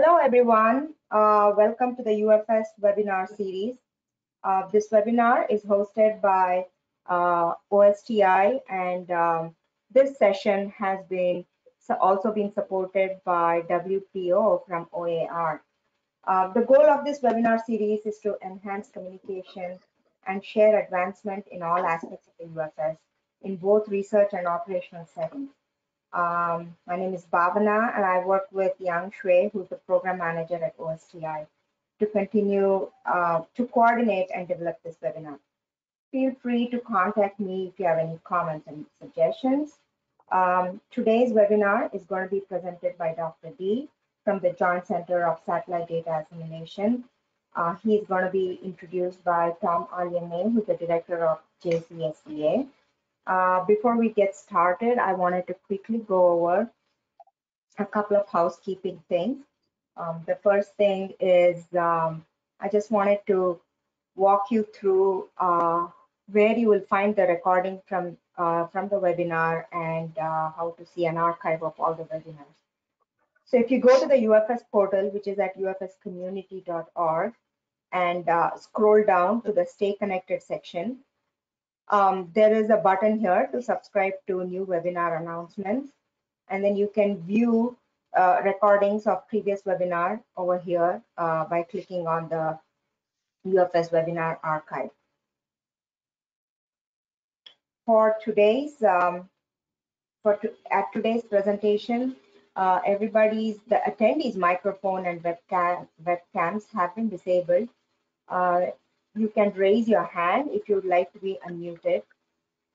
Hello, everyone. Uh, welcome to the UFS webinar series. Uh, this webinar is hosted by uh, OSTI, and um, this session has been also been supported by WPO from OAR. Uh, the goal of this webinar series is to enhance communication and share advancement in all aspects of the UFS in both research and operational settings. Um, my name is Bhavana, and I work with Yang Shui, who's the program manager at OSTI, to continue uh, to coordinate and develop this webinar. Feel free to contact me if you have any comments and suggestions. Um, today's webinar is going to be presented by Dr. Dee from the Joint Center of Satellite Data Assimilation. Uh, he's going to be introduced by Tom Auligné, who's the director of JCSDA. Uh, before we get started, I wanted to quickly go over a couple of housekeeping things. Um, the first thing is um, I just wanted to walk you through uh, where you will find the recording from uh, from the webinar and uh, how to see an archive of all the webinars. So if you go to the UFS portal, which is at ufscommunity.org, and uh, scroll down to the Stay Connected section, um, there is a button here to subscribe to new webinar announcements. And then you can view uh, recordings of previous webinar over here uh, by clicking on the UFS webinar archive. For today's, um, for to, at today's presentation, uh, everybody's, the attendees microphone and webcam, webcams have been disabled. You can raise your hand if you would like to be unmuted.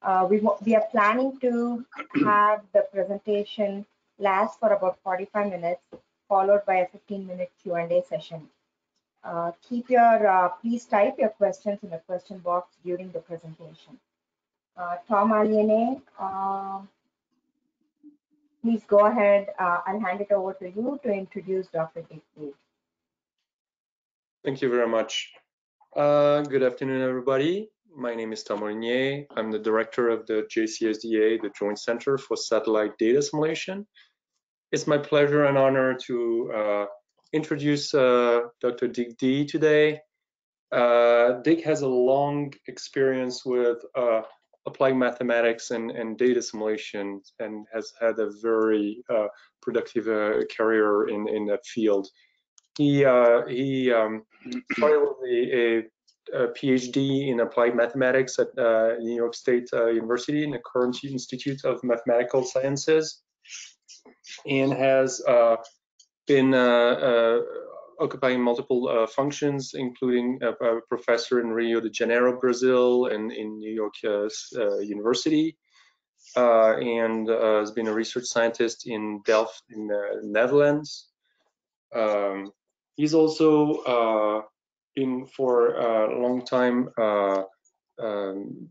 Uh, we, we are planning to have the presentation last for about 45 minutes, followed by a 15 minute Q&A session. Uh, keep your, uh, please type your questions in the question box during the presentation. Uh, Tom Auligné, uh, please go ahead. Uh, I'll hand it over to you to introduce Dr. Dick Thank you very much. Uh, good afternoon, everybody. My name is Tom Auligné. I'm the director of the JCSDA, the Joint Center for Satellite Data Assimilation. It's my pleasure and honor to uh, introduce uh, Dr. Dick Dee today. Uh, Dick has a long experience with uh, applied mathematics and, and, data assimilation and has had a very productive career in, in that field he uh, he um, started with a, a, PhD in applied mathematics at uh, New York State uh, University in the Courant Institute of Mathematical Sciences, and has uh, been uh, uh, occupying multiple functions, including a, a, professor in Rio de Janeiro, Brazil, and in New York University. and has been a research scientist in Delft in the Netherlands. Um, He's also uh, been for a long time uh, um,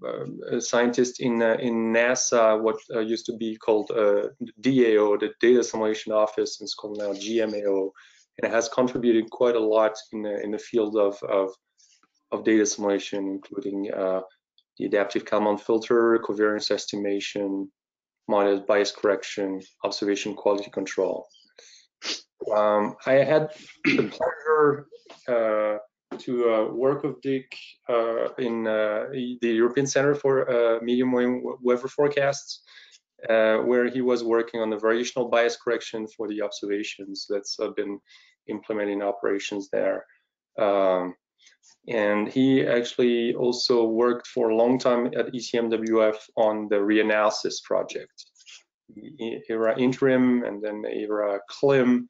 a scientist in uh, in NASA, what uh, used to be called uh, DAO, the Data Assimilation Office, and it's called now GMAO, and has contributed quite a lot in the in the field of of, of data assimilation, including the adaptive Kalman filter, covariance estimation, model bias correction, observation quality control. Um, I had the pleasure uh, to uh, work with Dick uh, in uh, the European Center for uh, Medium Weather Forecasts, uh, where he was working on the variational bias correction for the observations that's been implemented in operations there. Um, and he actually also worked for a long time at ECMWF on the reanalysis project. ERA interim and then ERA CLIM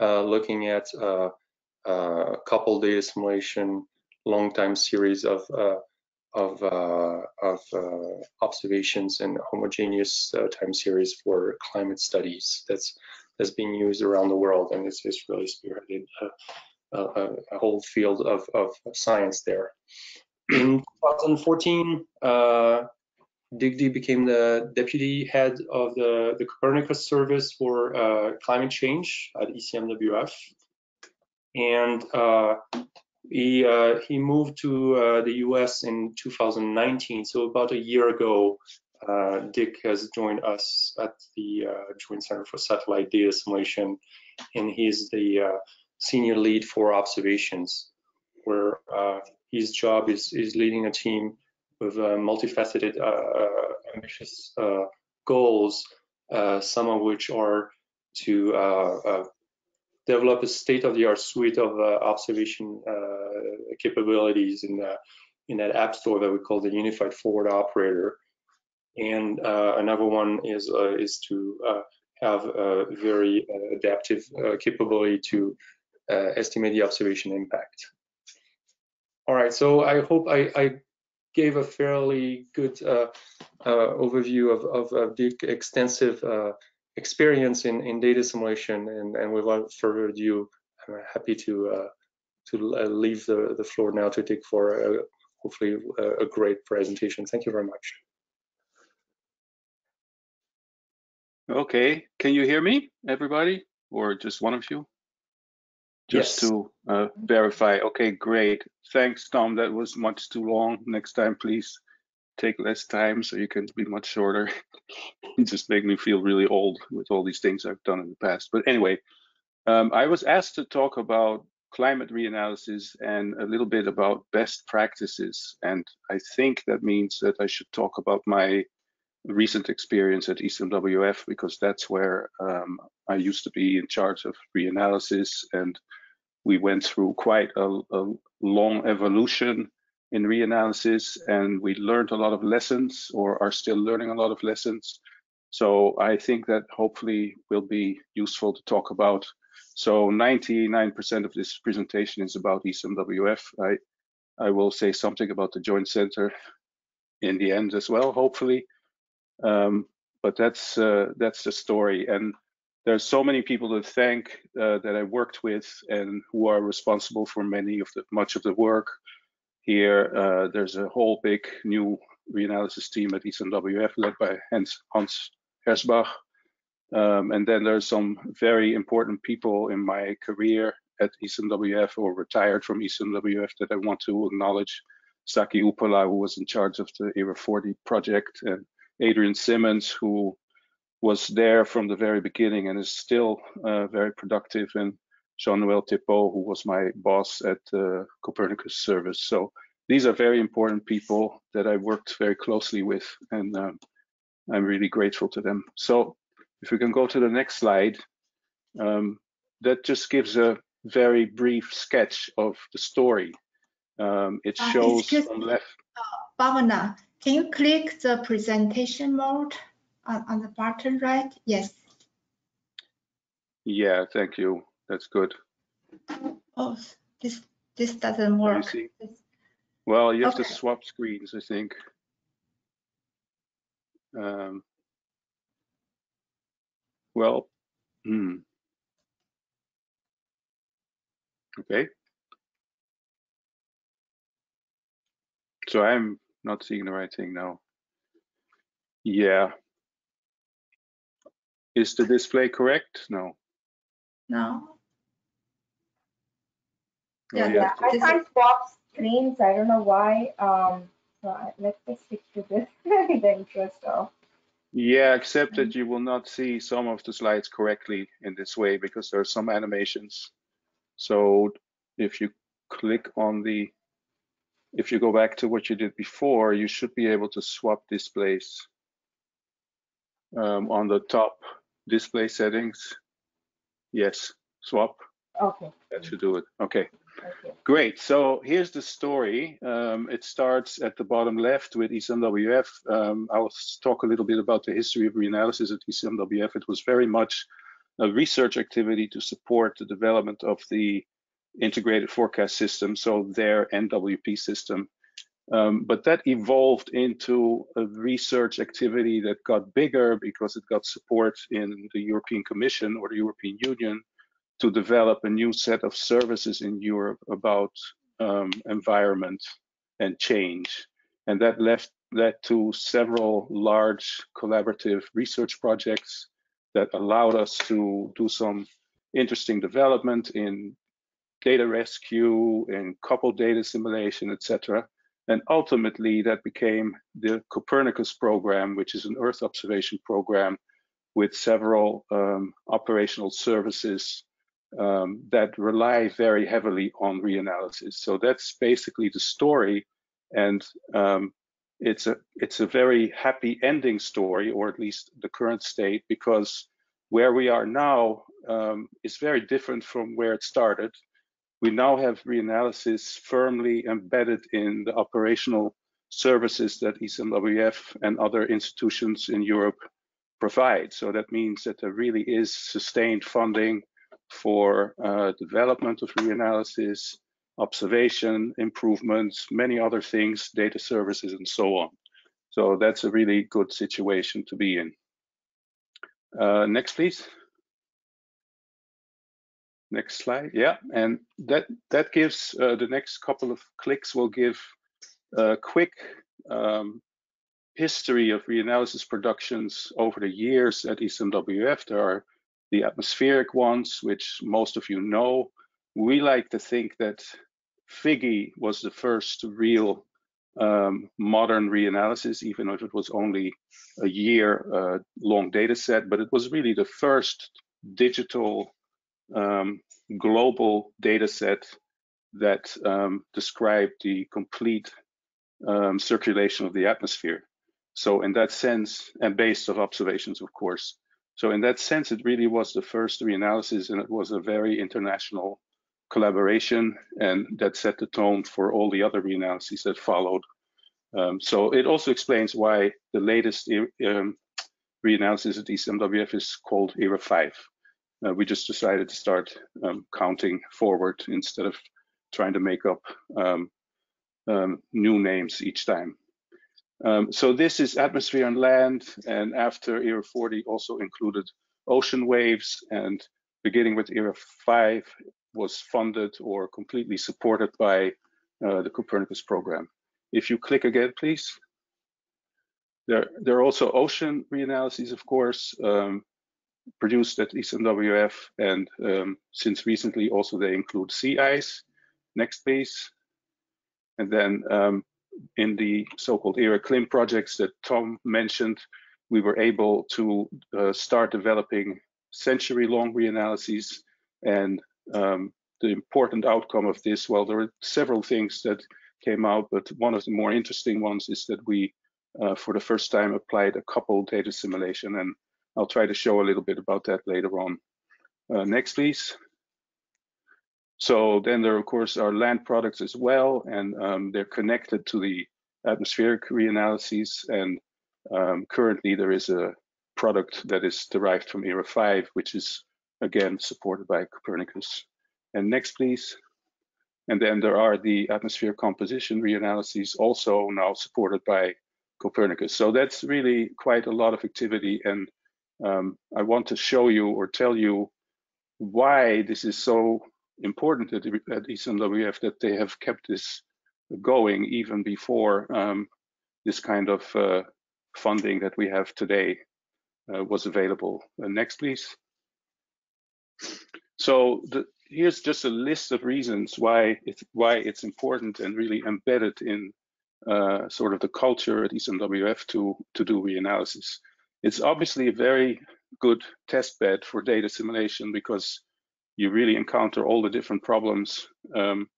Uh, looking at uh, uh, a couple data assimilation long time series of uh, of, uh, of observations and homogeneous time series for climate studies. That's that's being used around the world, and it's, it's really spearheaded a, a, a, whole field of, of science there. In 2014, uh, Dick Dee became the deputy head of the, the Copernicus service for uh, climate change at ECMWF. And uh, he, uh, he moved to uh, the US in 2019. So about a year ago, uh, Dick has joined us at the uh, Joint Center for Satellite Data Assimilation. And he's the senior lead for observations, where his job is, is leading a team with uh, multifaceted, uh, uh, ambitious uh, goals, some of which are to develop a state-of-the-art suite of observation capabilities in in that app store that we call the Unified Forward Operator. And uh, another one is uh, is to uh, have a very adaptive capability to estimate the observation impact. All right, so I hope I, I gave a fairly good uh, uh, overview of, of, of, the extensive uh, experience in, in data assimilation. And, and without further ado, I'm happy to to leave the, the floor now to Dick for hopefully a, a great presentation. Thank you very much. Okay, can you hear me, everybody, or just one of you? Just yes. to uh, verify. Okay, great. Thanks, Tom. That was much too long. Next time, please take less time so you can be much shorter. you just make me feel really old with all these things I've done in the past. But anyway, um, I was asked to talk about climate reanalysis and a little bit about best practices. And I think that means that I should talk about my recent experience at ECMWF because that's where um, I used to be in charge of reanalysis and we went through quite a, a long evolution in reanalysis and we learned a lot of lessons or are still learning a lot of lessons. So I think that hopefully will be useful to talk about so 99% of this presentation is about ECMWF. I, I will say something about the Joint Center in the end as well, hopefully. Um, but that's uh, that's the story. And there's so many people to thank uh, that I worked with and who are responsible for many of the much of the work here. Uh, there's a whole big new reanalysis team at ECMWF led by Hans, Hans Hersbach, um, and then there's some very important people in my career at ECMWF or retired from ECMWF that I want to acknowledge. Saki Uppala, who was in charge of the ERA 40 project, and Adrian Simmons, who was there from the very beginning and is still uh, very productive, and Jean-Noel Thépaut, who was my boss at the Copernicus service. So these are very important people that I worked very closely with, and um, I'm really grateful to them. So if we can go to the next slide, um, that just gives a very brief sketch of the story. Um, it uh, shows uh, on left. Uh, Bhavana, can you click the presentation mode on, on the bottom right? Yes. Yeah, thank you. That's good. Oh, this this doesn't work. Well, you have okay. to swap screens, I think. Um, well, hmm. Okay. So I'm not seeing the right thing now. Yeah. Is the display correct? No. No. Yeah, yeah. I can't swap screens. I don't know why. Um, so let's just stick to this in the interest of yeah, except that you will not see some of the slides correctly in this way because there are some animations. So if you click on the, if you go back to what you did before, you should be able to swap displays um, on the top display settings. Yes, swap. Okay. That should do it. Okay. Great. So here's the story. Um, it starts at the bottom left with ECMWF. Um, I'll talk a little bit about the history of reanalysis at ECMWF. It was very much a research activity to support the development of the integrated forecast system, so their NWP system. Um, but that evolved into a research activity that got bigger because it got support in the European Commission or the European Union to develop a new set of services in Europe about um, environment and change. And that left, led to several large collaborative research projects that allowed us to do some interesting development in data rescue, in coupled data assimilation, etc. And ultimately, that became the Copernicus program, which is an Earth observation program with several um, operational services um, that rely very heavily on reanalysis. So that's basically the story, and um, it's a it's a very happy ending story, or at least the current state, because where we are now um, is very different from where it started. We now have reanalysis firmly embedded in the operational services that ECMWF and other institutions in Europe provide. So that means that there really is sustained funding for uh, development of reanalysis, observation, improvements, many other things, data services, and so on. So that's a really good situation to be in. Uh, next, please. Next slide. Yeah, and that that gives uh, the next couple of clicks will give a quick um, history of reanalysis productions over the years at ECMWF. There are the atmospheric ones, which most of you know. We like to think that FGGE was the first real um, modern reanalysis, even if it was only a year uh, long data set, but it was really the first digital um, global data set that um, described the complete um, circulation of the atmosphere. So in that sense, and based of observations, of course. So in that sense, it really was the first reanalysis and it was a very international collaboration and that set the tone for all the other reanalyses that followed. Um, so it also explains why the latest um, reanalysis at ECMWF is called ERA 5. Uh, we just decided to start um, counting forward instead of trying to make up um, um, new names each time. Um, so this is atmosphere and land, and after ERA 40 also included ocean waves, and beginning with ERA 5 was funded or completely supported by uh, the Copernicus program. If you click again, please. There, there are also ocean reanalyses, of course, um, produced at ECMWF, and um, since recently also they include sea ice. Next, please. And then um, in the so-called ERA CLIM projects that Tom mentioned, we were able to uh, start developing century-long reanalyses. And um, the important outcome of this, well, there were several things that came out, but one of the more interesting ones is that we, uh, for the first time, applied a coupled data assimilation. And I'll try to show a little bit about that later on. Uh, next, please. So then there, of course, are land products as well, and um, they're connected to the atmospheric reanalyses. And um, currently there is a product that is derived from ERA 5, which is again supported by Copernicus. And next, please. And then there are the atmosphere composition reanalyses also now supported by Copernicus. So that's really quite a lot of activity. And um, I want to show you or tell you why this is so important at, at that they have kept this going even before um, this kind of uh, funding that we have today uh, was available. Uh, next, please. So the, here's just a list of reasons why it's why it's important and really embedded in uh, sort of the culture at ECMWF to to do reanalysis. It's obviously a very good test bed for data assimilation because you really encounter all the different problems um,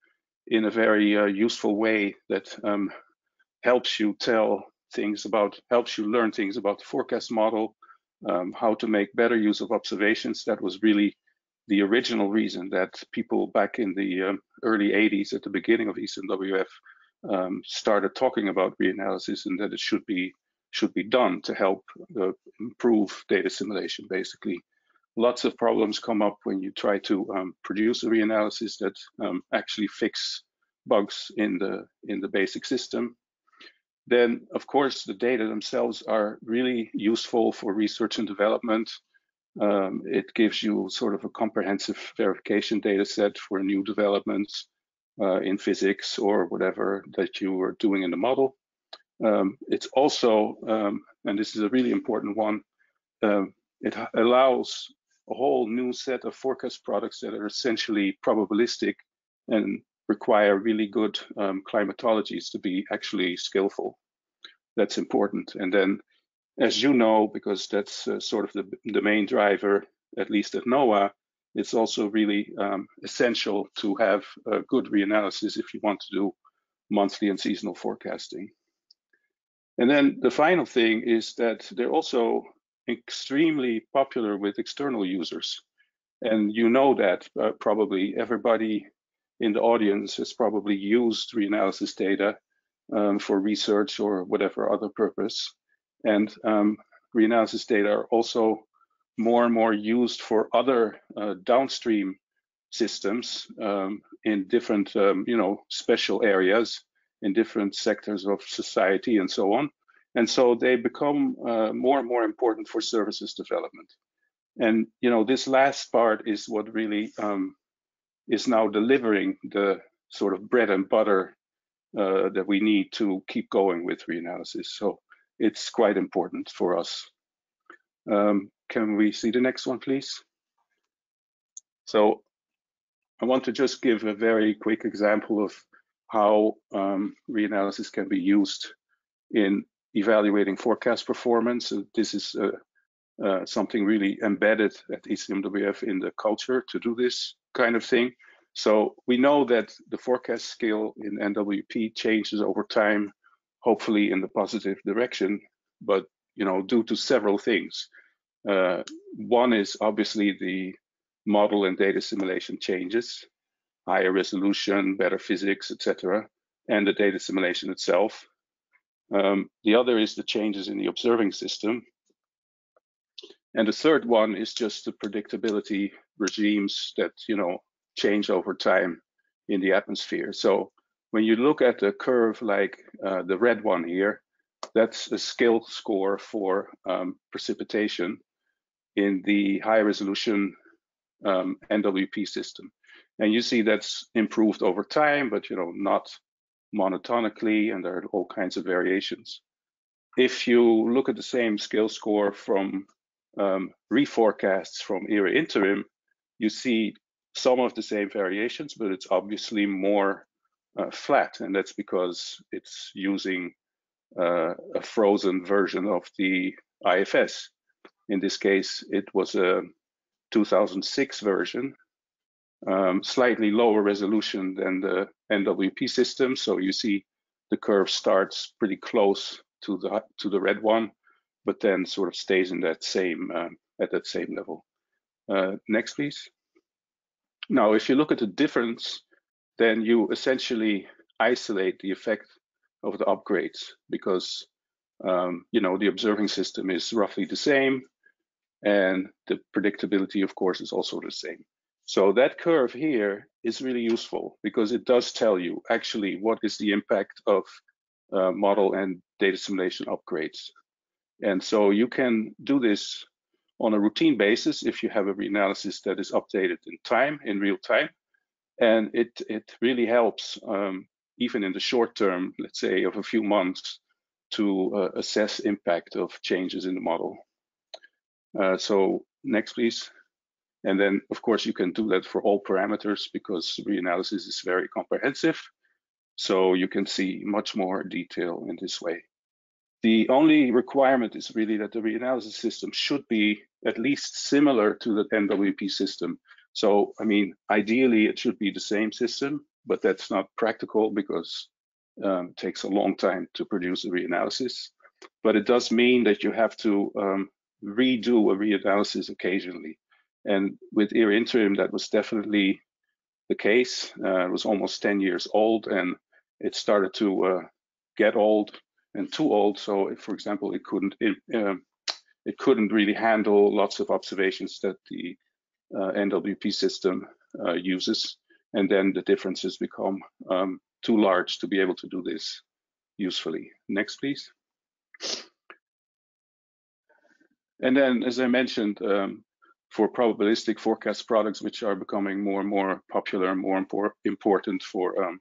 in a very uh, useful way that um, helps you tell things about, helps you learn things about the forecast model, um, how to make better use of observations. That was really the original reason that people back in the um, early 80s at the beginning of ECMWF um, started talking about reanalysis and that it should be should be done to help uh, improve data assimilation basically lots of problems come up when you try to um, produce a reanalysis that um, actually fix bugs in the in the basic system. Then, of course, the data themselves are really useful for research and development. Um, it gives you sort of a comprehensive verification data set for new developments uh, in physics or whatever that you are doing in the model. Um, it's also, um, and this is a really important one, um, it allows a whole new set of forecast products that are essentially probabilistic and require really good um, climatologies to be actually skillful. That's important. And then, as you know, because that's uh, sort of the, the main driver, at least at NOAA, it's also really um, essential to have a good reanalysis if you want to do monthly and seasonal forecasting. And then the final thing is that they're also extremely popular with external users. And you know that uh, probably everybody in the audience has probably used reanalysis data um, for research or whatever other purpose. And um, reanalysis data are also more and more used for other uh, downstream systems um, in different, um, you know, special areas in different sectors of society and so on. And so they become uh, more and more important for services development. And you know, this last part is what really um, is now delivering the sort of bread and butter uh, that we need to keep going with reanalysis. So it's quite important for us. Um, can we see the next one, please? So I want to just give a very quick example of how um, reanalysis can be used in evaluating forecast performance. This is uh, uh, something really embedded at ECMWF in the culture to do this kind of thing. So we know that the forecast scale in NWP changes over time, hopefully in the positive direction, but you know, due to several things. Uh, one is obviously the model and data assimilation changes, higher resolution, better physics, etc., and the data assimilation itself. Um, the other is the changes in the observing system, and the third one is just the predictability regimes that, you know, change over time in the atmosphere. So when you look at the curve like uh, the red one here, that's a skill score for um, precipitation in the high resolution um, NWP system. And you see that's improved over time, but you know, not monotonically, and there are all kinds of variations. If you look at the same skill score from um, reforecasts from ERA interim, you see some of the same variations, but it's obviously more uh, flat, and that's because it's using uh, a frozen version of the IFS. In this case, it was a 2006 version, um, slightly lower resolution than the NWP system. So you see the curve starts pretty close to the to the red one, but then sort of stays in that same um, at that same level. Uh, next, please. Now, if you look at the difference, then you essentially isolate the effect of the upgrades because um, you know the observing system is roughly the same, and the predictability, of course, is also the same. So that curve here is really useful because it does tell you actually what is the impact of uh, model and data assimilation upgrades. And so you can do this on a routine basis if you have a reanalysis that is updated in time, in real time. And it, it really helps, um, even in the short term, let's say of a few months, to uh, assess impact of changes in the model. Uh, so next, please. And then, of course, you can do that for all parameters because reanalysis is very comprehensive. So you can see much more detail in this way. The only requirement is really that the reanalysis system should be at least similar to the NWP system. So, I mean, ideally it should be the same system, but that's not practical because um, it takes a long time to produce a reanalysis. But it does mean that you have to um, redo a reanalysis occasionally. And with ERA interim, that was definitely the case. Uh, it was almost 10 years old and it started to uh, get old and too old. So, if, for example, it couldn't it, um, it couldn't really handle lots of observations that the uh, NWP system uh, uses, and then the differences become um, too large to be able to do this usefully. Next, please. And then, as I mentioned, um, for probabilistic forecast products, which are becoming more and more popular and more impor important for um,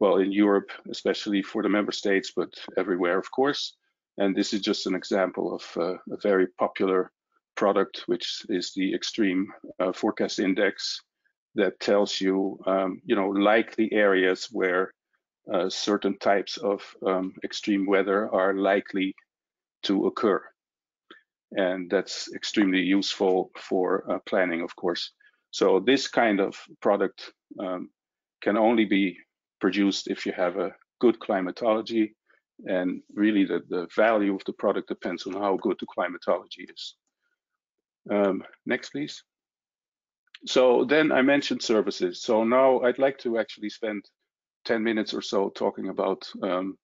well, in Europe, especially for the member states, but everywhere, of course. And this is just an example of uh, a very popular product, which is the extreme uh, forecast index that tells you, um, you know, likely areas where uh, certain types of um, extreme weather are likely to occur. And that's extremely useful for uh, planning, of course. So this kind of product um, can only be produced if you have a good climatology and really the, the value of the product depends on how good the climatology is. Um, next, please. So then I mentioned services. So now I'd like to actually spend 10 minutes or so talking about um,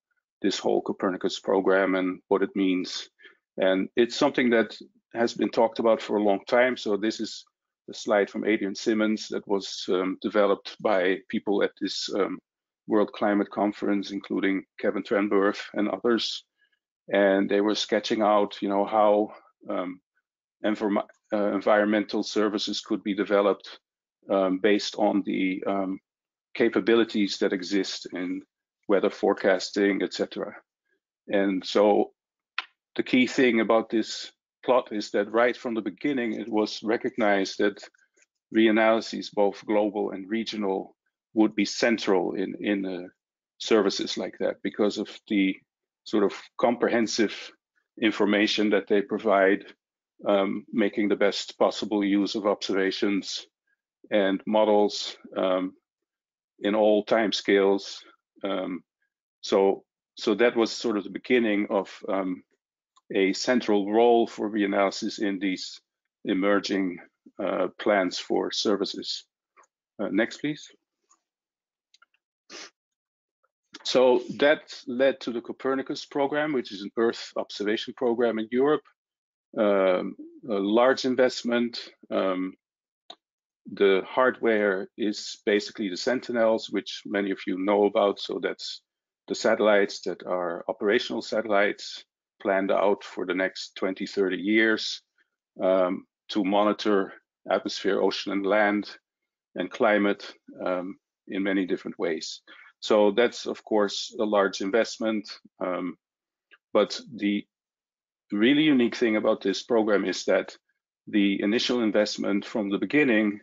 this whole Copernicus program and what it means. And it's something that has been talked about for a long time. So this is a slide from Adrian Simmons that was um, developed by people at this um, World Climate Conference, including Kevin Trenberth and others. And they were sketching out, you know, how um, uh, environmental services could be developed um, based on the um, capabilities that exist in weather forecasting, etc. And so the key thing about this plot is that right from the beginning, it was recognized that reanalyses, both global and regional, would be central in, in uh, services like that because of the sort of comprehensive information that they provide, um, making the best possible use of observations and models um, in all time scales. Um, so, so that was sort of the beginning of um, a central role for reanalysis in these emerging uh, plans for services. Uh, next, please. So that led to the Copernicus program, which is an Earth observation program in Europe. Um, a large investment. Um, the hardware is basically the Sentinels, which many of you know about. So that's the satellites that are operational satellites planned out for the next 20, 30 years um, to monitor atmosphere, ocean and land and climate um, in many different ways. So that's, of course, a large investment. Um, but the really unique thing about this program is that the initial investment from the beginning,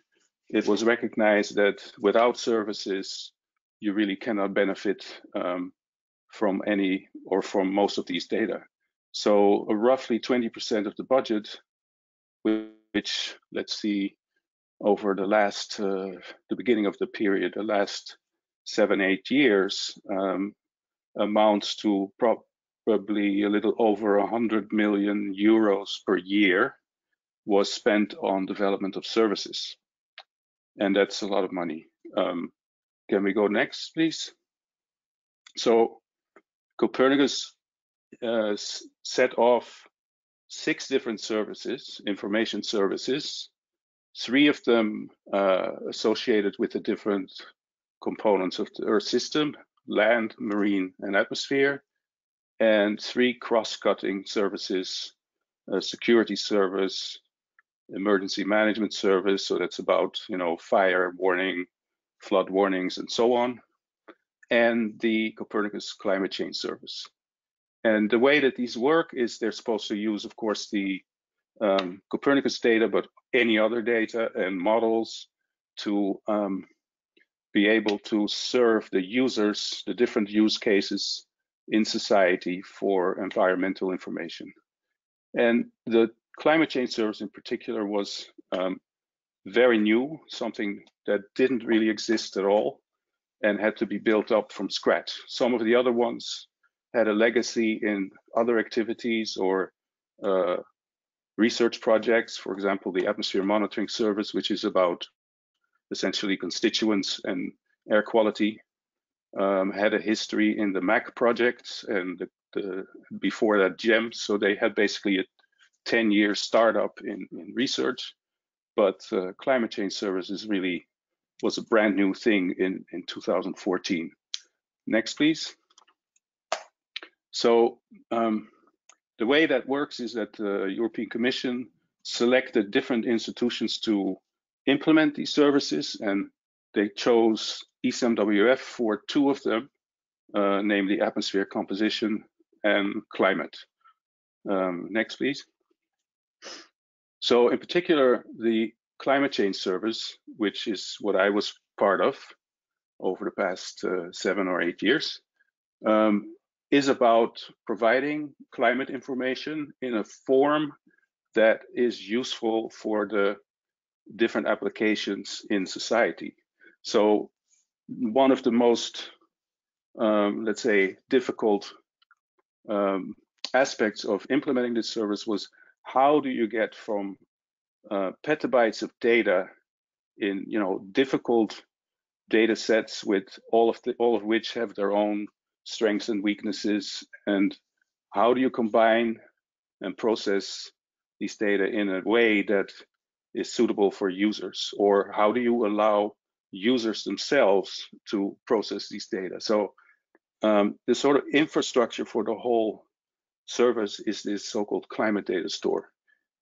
it was recognized that without services, you really cannot benefit um, from any or from most of these data. So uh, roughly 20% of the budget, which let's see, over the last, uh, the beginning of the period, the last seven, eight years, um, amounts to probably a little over 100 million euros per year was spent on development of services. And that's a lot of money. Um, can we go next, please? So Copernicus uh, set off six different services, information services, three of them uh, associated with the different components of the Earth system, land, marine, and atmosphere, and three cross-cutting services, a security service, emergency management service, so that's about, you know, fire warning, flood warnings, and so on, and the Copernicus climate change service. And the way that these work is they're supposed to use, of course, the um, Copernicus data, but any other data and models to um, be able to serve the users, the different use cases in society for environmental information. And the climate change service in particular was um, very new, something that didn't really exist at all and had to be built up from scratch. Some of the other ones had a legacy in other activities or uh, research projects, for example, the Atmosphere Monitoring Service, which is about essentially constituents and air quality, um, had a history in the MACC projects and the, the, before that GEM. So they had basically a 10 year startup in, in research, but uh, climate change services really was a brand new thing in, in 2014. Next, please. So um, the way that works is that the European Commission selected different institutions to implement these services, and they chose ECMWF for two of them, uh, namely atmosphere composition and climate. Um, next, please. So in particular, the climate change service, which is what I was part of over the past uh, seven or eight years, um, is about providing climate information in a form that is useful for the different applications in society. So one of the most, um, let's say, difficult um, aspects of implementing this service was how do you get from uh, petabytes of data in you know difficult data sets with all of the all of which have their own strengths and weaknesses and how do you combine and process these data in a way that is suitable for users? Or how do you allow users themselves to process these data? So um, the sort of infrastructure for the whole service is this so-called climate data store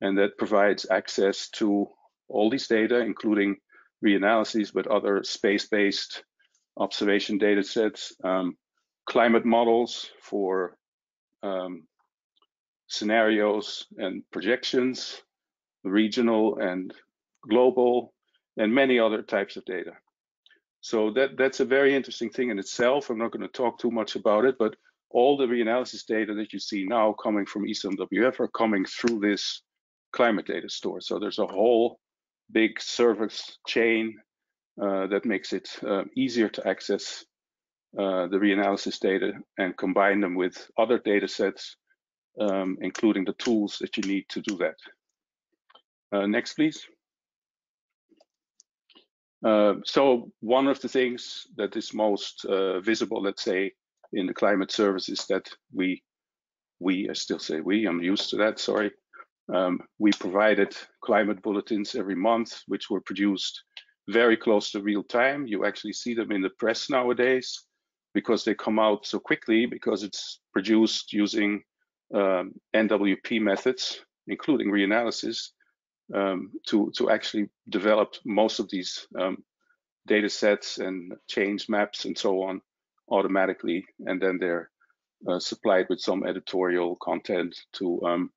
and that provides access to all these data including reanalyses but other space-based observation data sets um, climate models for um, scenarios and projections, regional and global, and many other types of data. So that, that's a very interesting thing in itself. I'm not going to talk too much about it, but all the reanalysis data that you see now coming from ECMWF are coming through this climate data store. So there's a whole big service chain uh, that makes it uh, easier to access uh, the reanalysis data and combine them with other data sets, um, including the tools that you need to do that. Uh, next, please. Uh, so one of the things that is most uh, visible, let's say, in the climate service is that we, we, I still say we, I'm used to that, sorry. Um, we provided climate bulletins every month, which were produced very close to real time. You actually see them in the press nowadays because they come out so quickly because it's produced using um, NWP methods, including reanalysis, um, to, to actually develop most of these um, data sets and change maps and so on automatically. And then they're uh, supplied with some editorial content to um,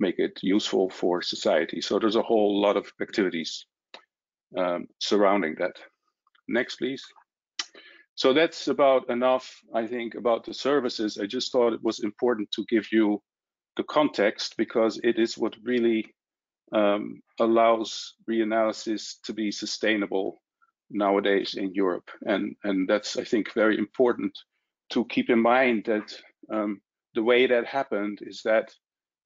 make it useful for society. So there's a whole lot of activities um, surrounding that. Next, please. So that's about enough, I think, about the services. I just thought it was important to give you the context because it is what really um, allows reanalysis to be sustainable nowadays in Europe. And, and that's, I think, very important to keep in mind that um, the way that happened is that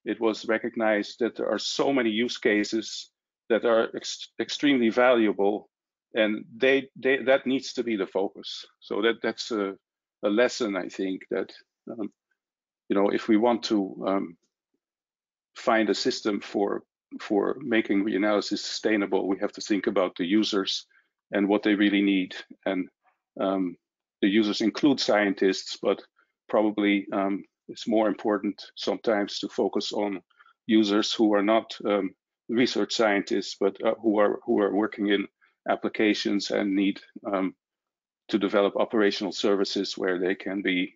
it was recognized that there are so many use cases that are ex extremely valuable and they, they that needs to be the focus. So that that's a, a lesson I think that um, you know if we want to um, find a system for for making reanalysis sustainable, we have to think about the users and what they really need. And um, the users include scientists, but probably um, it's more important sometimes to focus on users who are not um, research scientists, but uh, who are who are working in applications and need um, to develop operational services where they can be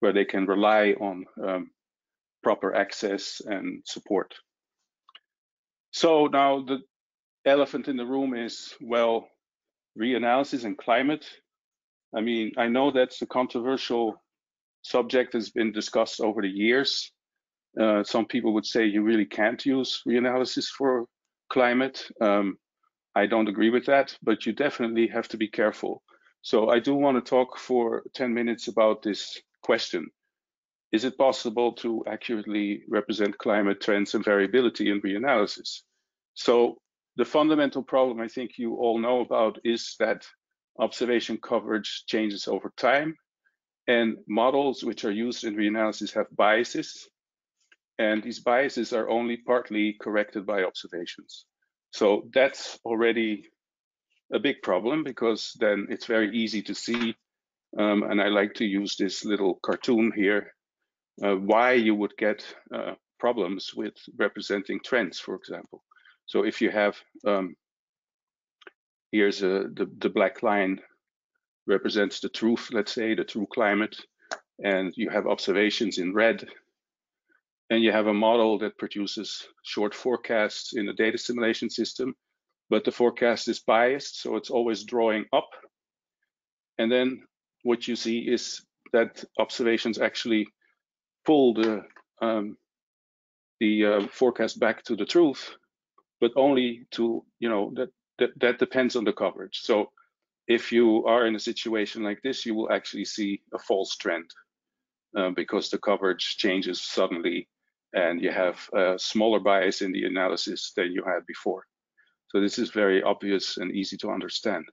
where they can rely on um, proper access and support. So now the elephant in the room is well reanalysis and climate. I mean, I know that's a controversial subject has been discussed over the years. Uh, some people would say you really can't use reanalysis for climate. Um, I don't agree with that, but you definitely have to be careful. So I do want to talk for 10 minutes about this question. Is it possible to accurately represent climate trends and variability in reanalysis? So the fundamental problem I think you all know about is that observation coverage changes over time and models which are used in reanalysis have biases and these biases are only partly corrected by observations. So that's already a big problem because then it's very easy to see, um, and I like to use this little cartoon here, uh, why you would get uh, problems with representing trends, for example. So if you have, um, here's a, the, the black line represents the truth, let's say, the true climate, and you have observations in red, and you have a model that produces short forecasts in a data assimilation system, but the forecast is biased, so it's always drawing up. And then what you see is that observations actually pull the um, the uh, forecast back to the truth, but only to you know that that, that depends on the coverage. So if you are in a situation like this, you will actually see a false trend uh, because the coverage changes suddenly and you have a smaller bias in the analysis than you had before. So this is very obvious and easy to understand.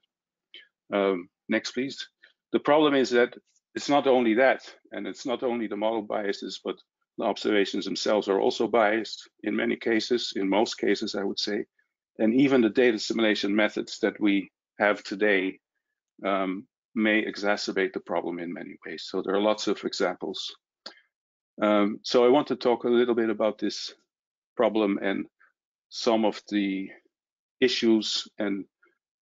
Um, next, please. The problem is that it's not only that, and it's not only the model biases, but the observations themselves are also biased in many cases, in most cases, I would say. And even the data assimilation methods that we have today um, may exacerbate the problem in many ways. So there are lots of examples. Um, so I want to talk a little bit about this problem and some of the issues and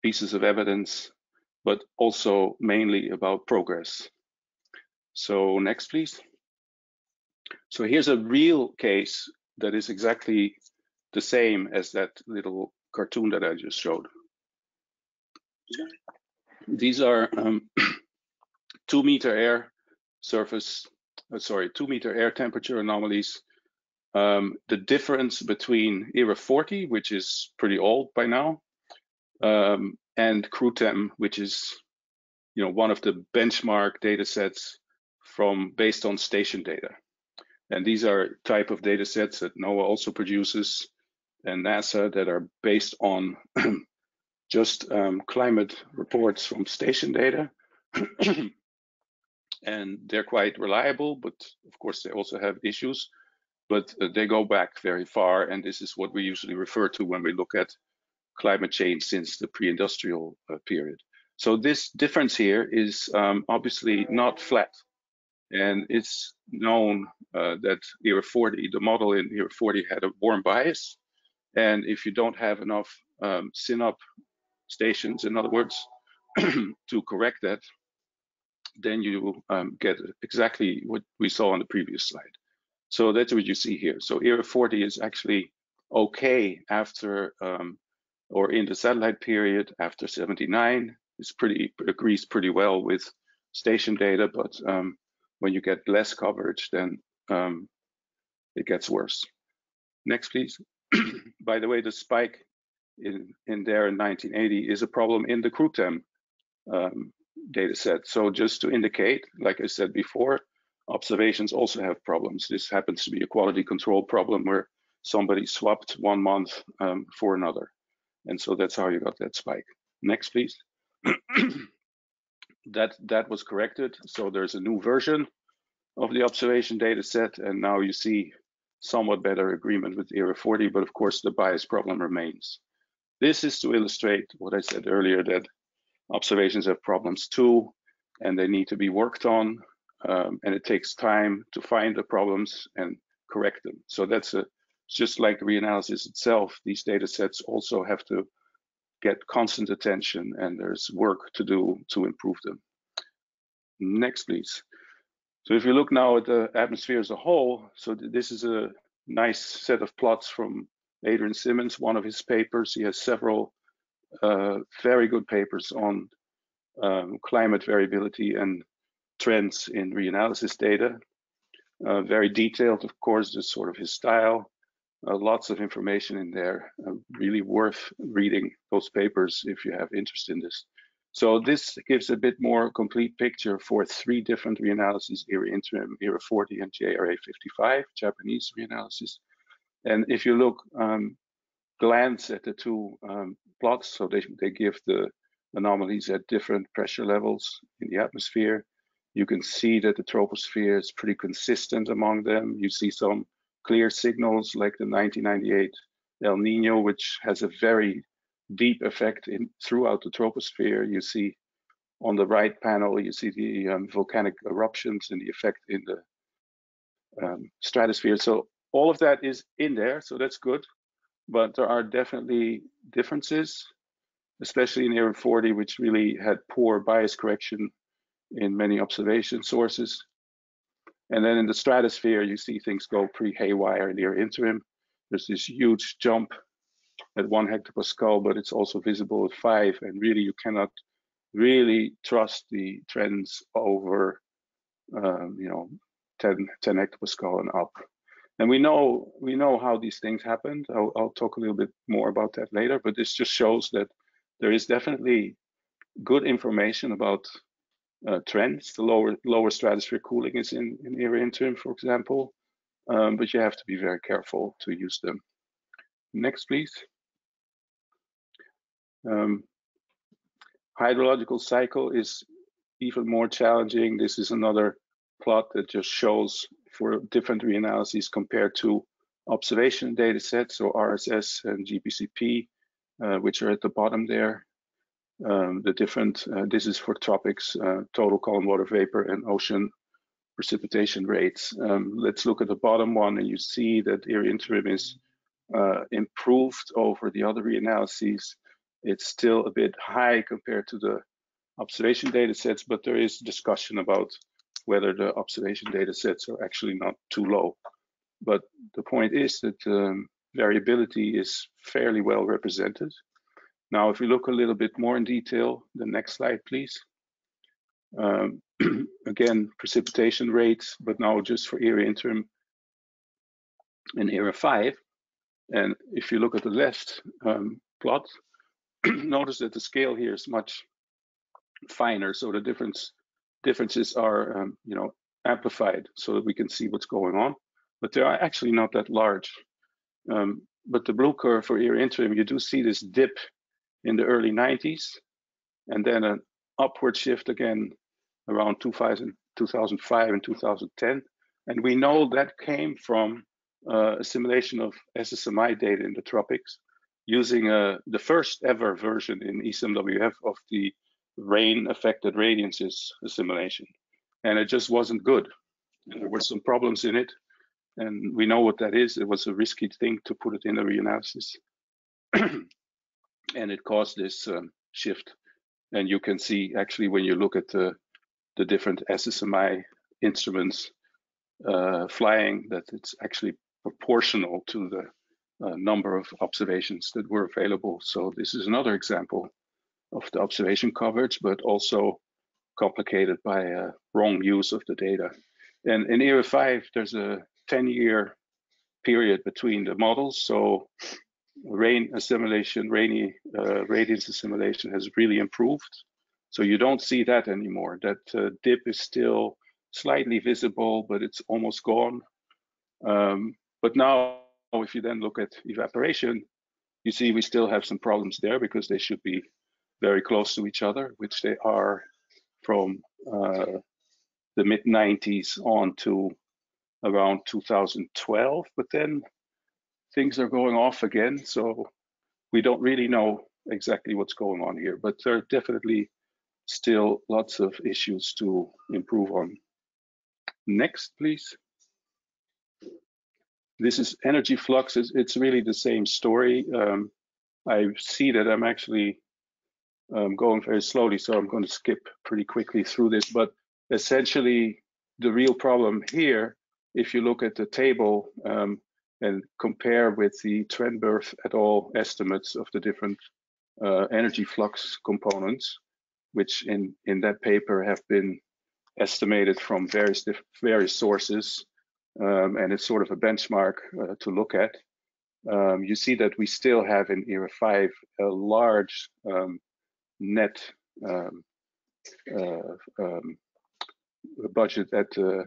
pieces of evidence, but also mainly about progress. So next, please. So here's a real case that is exactly the same as that little cartoon that I just showed. These are um, two meter air surface, sorry, two meter air temperature anomalies. Um, the difference between ERA 40, which is pretty old by now, um, and CRUTEM, which is you know one of the benchmark data sets from based on station data. And these are type of data sets that NOAA also produces and NASA that are based on just um, climate reports from station data. and they're quite reliable, but of course they also have issues, but uh, they go back very far. And this is what we usually refer to when we look at climate change since the pre-industrial uh, period. So this difference here is um, obviously not flat. And it's known uh, that ERA 40, the model in ERA 40 had a warm bias. And if you don't have enough um, SYNOP stations, in other words, to correct that, then you um, get exactly what we saw on the previous slide. So that's what you see here. So ERA 40 is actually okay after um, or in the satellite period after 79. It's pretty agrees pretty well with station data, but um, when you get less coverage, then um, it gets worse. Next, please. By the way, the spike in, in there in 1980 is a problem in the CRUTEM um, data set. So just to indicate, like I said before, observations also have problems. This happens to be a quality control problem where somebody swapped one month um, for another. And so that's how you got that spike. Next, please. that that was corrected. So there's a new version of the observation data set, and now you see somewhat better agreement with ERA 40, but of course the bias problem remains. This is to illustrate what I said earlier, that observations have problems too, and they need to be worked on, um, and it takes time to find the problems and correct them. So that's a just like reanalysis itself, these data sets also have to get constant attention and there's work to do to improve them. Next, please. So if you look now at the atmosphere as a whole, so this is a nice set of plots from Adrian Simmons, one of his papers. He has several very good papers on um, climate variability and trends in reanalysis data. Uh, very detailed, of course, is sort of his style uh, lots of information in there. Uh, really worth reading those papers if you have interest in this. So this gives a bit more complete picture for three different reanalyses, ERA interim, ERA 40, and JRA 55, Japanese reanalysis. And if you look, um, glance at the two um, plots, so they, they give the anomalies at different pressure levels in the atmosphere. You can see that the troposphere is pretty consistent among them. You see some clear signals like the 1998 El Nino, which has a very deep effect in throughout the troposphere. You see on the right panel, you see the um, volcanic eruptions and the effect in the um, stratosphere. So all of that is in there, so that's good. But there are definitely differences, especially in ERA 40, which really had poor bias correction in many observation sources. And then in the stratosphere, you see things go pretty haywire near interim. There's this huge jump at one hectopascal, but it's also visible at five. And really, you cannot really trust the trends over, um, you know, 10, 10 hectopascal and up. And we know we know how these things happened. I'll, I'll talk a little bit more about that later. But this just shows that there is definitely good information about uh, trends. The lower lower stratosphere cooling is in, in ERA interim, for example, um, but you have to be very careful to use them. Next, please. Um, hydrological cycle is even more challenging. This is another plot that just shows for different reanalyses compared to observation data sets, so RSS and GPCP, uh, which are at the bottom there. Um, the different, uh, this is for tropics, uh, total column water vapor and ocean precipitation rates. Um, let's look at the bottom one and you see that ERA interim is uh, improved over the other reanalyses. It's still a bit high compared to the observation data sets, but there is discussion about whether the observation data sets are actually not too low. But the point is that um, variability is fairly well represented. Now, if we look a little bit more in detail, the next slide, please. Um, again, precipitation rates, but now just for ERA interim and ERA 5. And if you look at the left um, plot, notice that the scale here is much finer. So the difference differences are, um, you know, amplified so that we can see what's going on. But they are actually not that large. Um, but the blue curve for ERA interim, you do see this dip in the early 90s, and then an upward shift again around 2000, 2005 and 2010. And we know that came from uh, assimilation of SSMI data in the tropics using uh, the first ever version in ECMWF of the rain affected radiances assimilation. And it just wasn't good. There were some problems in it. And we know what that is. It was a risky thing to put it in a reanalysis. and it caused this um, shift. And you can see actually when you look at the, the different SSMI instruments uh, flying that it's actually proportional to the uh, number of observations that were available. So this is another example of the observation coverage, but also complicated by uh, wrong use of the data. And in ERA 5, there's a 10 year period between the models. So rain assimilation, rainy uh, radiance assimilation has really improved. So you don't see that anymore. That uh, dip is still slightly visible, but it's almost gone. Um, but now, if you then look at evaporation, you see we still have some problems there because they should be very close to each other, which they are from uh, the mid 90s on to around 2012. But then things are going off again. So we don't really know exactly what's going on here, but there are definitely still lots of issues to improve on. Next, please. This is energy flux. It's, really the same story. Um, I see that I'm actually um, going very slowly, so I'm going to skip pretty quickly through this. But essentially, the real problem here, if you look at the table, um, and compare with the Trenberth et al. estimates of the different uh, energy flux components, which in, in that paper have been estimated from various various sources, um, and it's sort of a benchmark uh, to look at. Um, you see that we still have in ERA 5 a large um, net um, uh, um, budget at uh,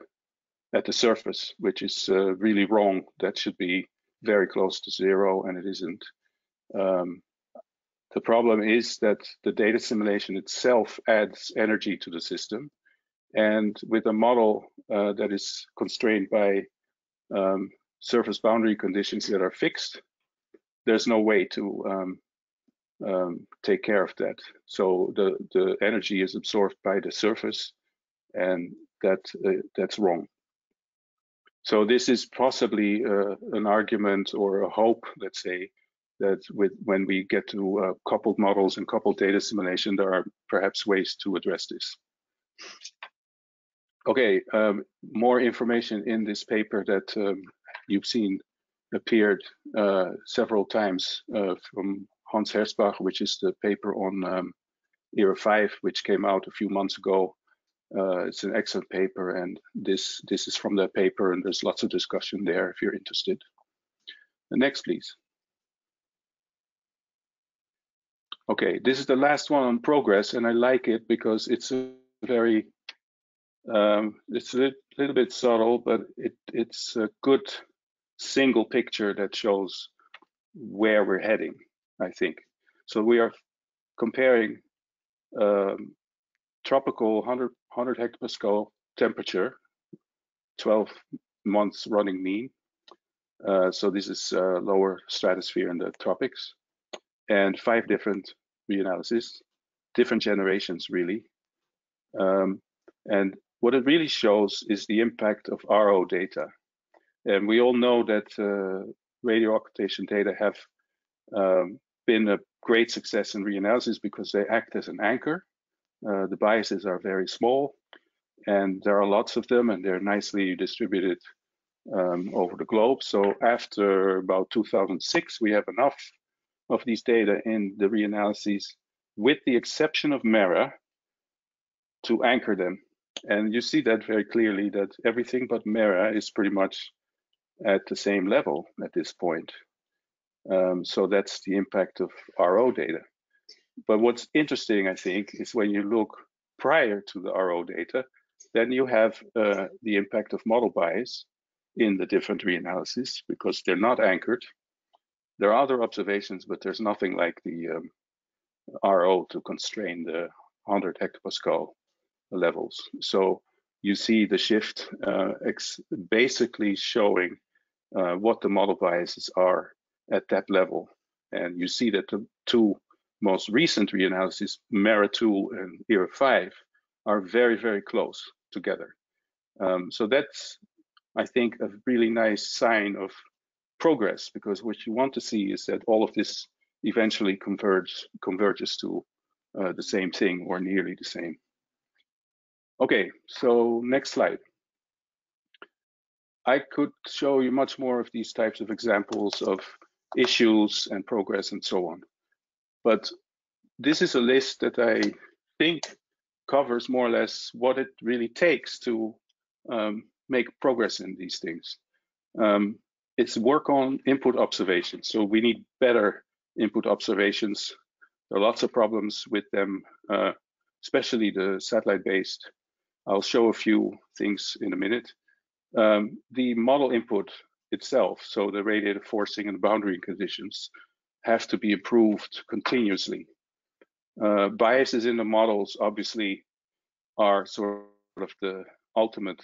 at the surface, which is uh, really wrong. That should be very close to zero, and it isn't. Um, the problem is that the data assimilation itself adds energy to the system. And with a model uh, that is constrained by um, surface boundary conditions that are fixed, there's no way to um, um, take care of that. So the, the energy is absorbed by the surface, and that uh, that's wrong. So this is possibly uh, an argument or a hope, let's say, that with when we get to uh, coupled models and coupled data assimilation, there are perhaps ways to address this. Okay, um, more information in this paper that um, you've seen appeared uh, several times uh, from Hans Hersbach, which is the paper on um, ERA 5, which came out a few months ago uh, it's an excellent paper, and this this is from that paper, and there's lots of discussion there if you're interested. The next, please. Okay, this is the last one on progress, and I like it because it's a very, um, it's a little bit subtle, but it, it's a good single picture that shows where we're heading, I think. So we are comparing um, tropical 100, 100 hectopascal temperature, 12 months running mean. Uh, so this is uh, lower stratosphere in the tropics and five different reanalyses, different generations really. Um, and what it really shows is the impact of RO data. And we all know that uh, radio occultation data have um, been a great success in reanalysis because they act as an anchor. Uh, the biases are very small and there are lots of them and they're nicely distributed um, over the globe. So after about 2006, we have enough of these data in the reanalyses, with the exception of MERRA, to anchor them. And you see that very clearly that everything but MERRA is pretty much at the same level at this point. Um, so that's the impact of RO data. But what's interesting, I think, is when you look prior to the RO data, then you have uh, the impact of model bias in the different reanalyses because they're not anchored there are other observations, but there's nothing like the um, RO to constrain the 100 hectopascal levels. So you see the shift uh, basically showing uh, what the model biases are at that level. And you see that the two most recent reanalyses, MERRA2 and ERA5, are very, very close together. Um, so that's, I think, a really nice sign of progress because what you want to see is that all of this eventually converge, converges to uh, the same thing or nearly the same. Okay, so next slide. I could show you much more of these types of examples of issues and progress and so on. But this is a list that I think covers more or less what it really takes to um, make progress in these things. Um, it's work on input observations. So we need better input observations. There are lots of problems with them, uh, especially the satellite-based. I'll show a few things in a minute. Um, the model input itself, so the radiative forcing and boundary conditions, have to be improved continuously. Uh, biases in the models obviously are sort of the ultimate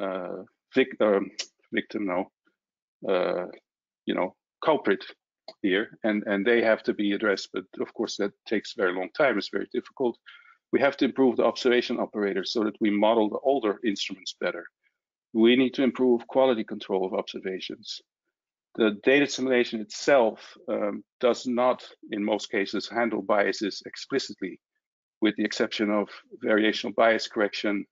uh, vic um, victim now uh, you know, culprit here, and and they have to be addressed. But of course, that takes very long time. It's very difficult. We have to improve the observation operators so that we model the older instruments better. We need to improve quality control of observations. The data assimilation itself um, does not, in most cases, handle biases explicitly, with the exception of variational bias correction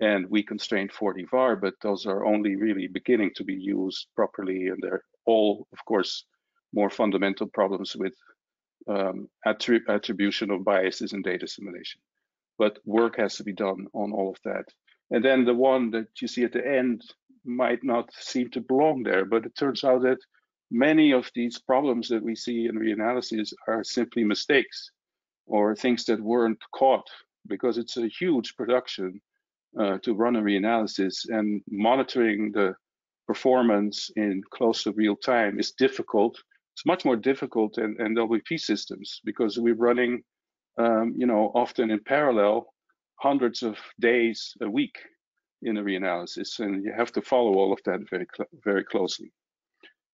and weak constraint 4D-VAR, but those are only really beginning to be used properly, and they're all, of course, more fundamental problems with um, attrib attribution of biases in data assimilation. But work has to be done on all of that. And then the one that you see at the end might not seem to belong there, but it turns out that many of these problems that we see in reanalysis are simply mistakes or things that weren't caught because it's a huge production uh, to run a reanalysis and monitoring the performance in close to real time is difficult. It's much more difficult than, than NWP systems because we're running, um, you know, often in parallel, hundreds of days a week in a reanalysis, and you have to follow all of that very, very closely.